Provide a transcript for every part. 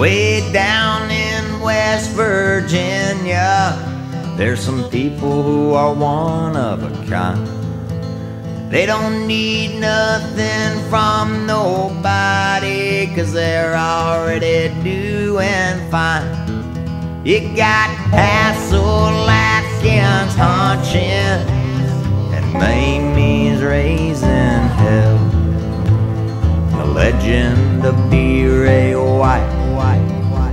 Way down in West Virginia, there's some people who are one of a kind. They don't need nothing from nobody, cause they're already doing fine. You got Hasil Adkins hunching, Mamie's raising hell. The legend of D. Ray White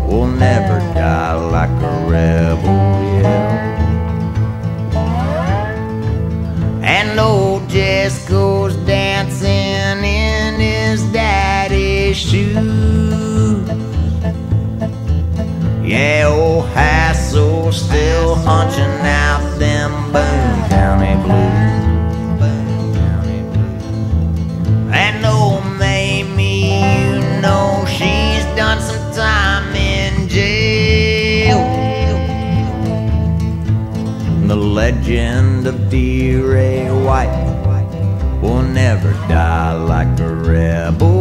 will never die like a rebel legend of D. Ray White will never die like a rebel,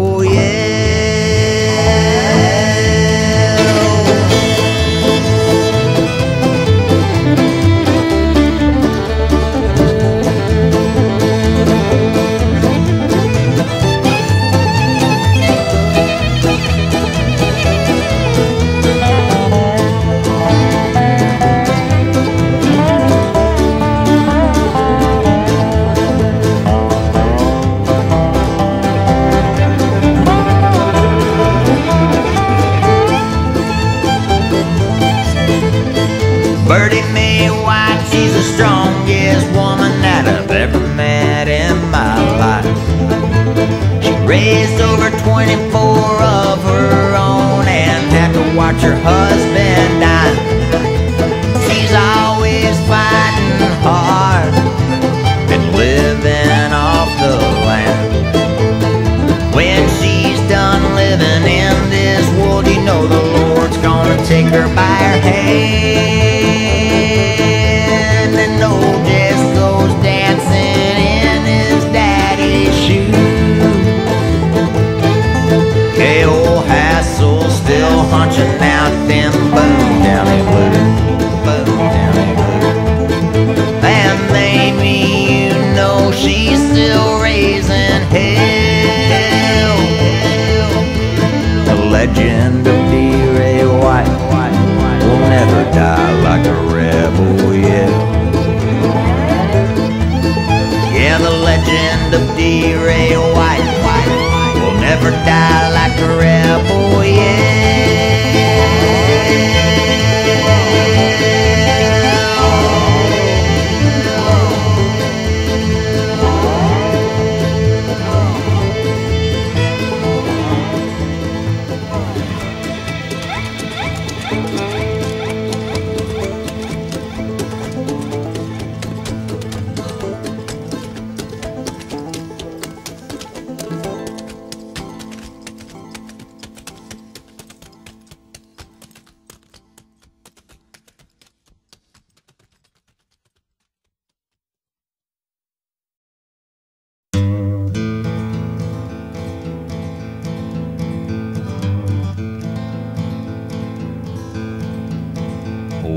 White, she's the strongest woman that I've ever met in my life. She raised over 24 of her own and had to watch her husband die. She's always fighting hard and living off the land. When she's done living in this world, you know the Lord's gonna take her by her hand.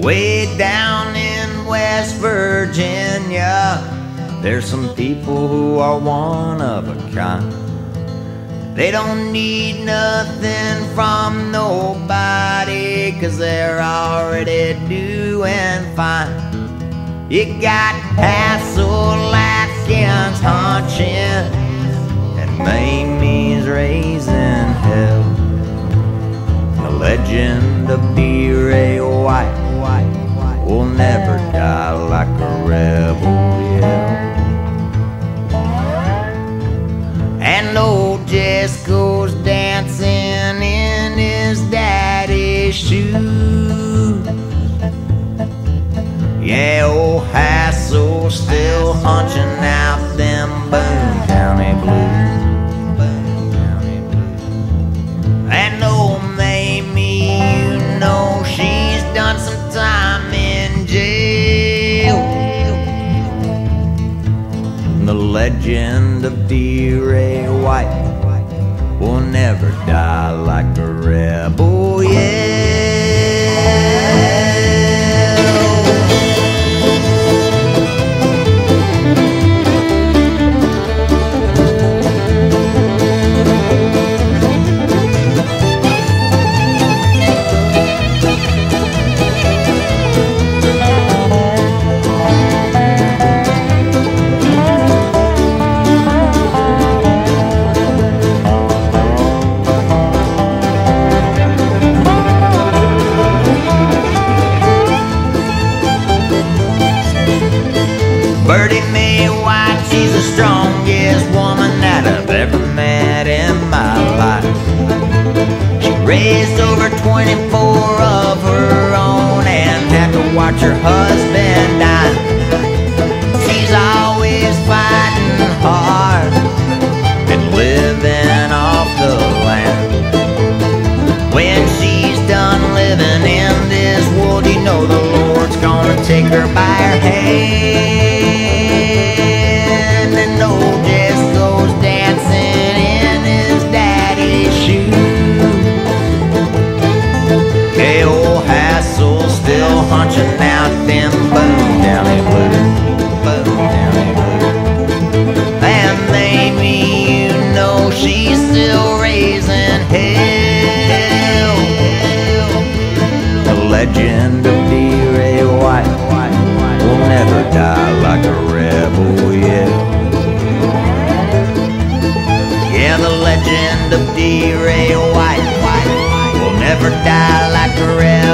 Way down in West Virginia, there's some people who are one of a kind. They don't need nothing from nobody, cause they're already doing fine. You got Hasil Adkins hunching, and Mamie's raising hell. The legend of D. Still hunching out them Boone County blues. And old Mamie, you know she's done some time in jail. The legend of D. Ray White will never die like a rebel, yeah. Bertie Mae White, she's the strongest woman that I've ever met in my life. She raised over 24 of her own and had to watch her husband die. She's always fighting hard and living off the land. When she's done living in this world, you know the Lord's gonna take her by her hand. never die like a red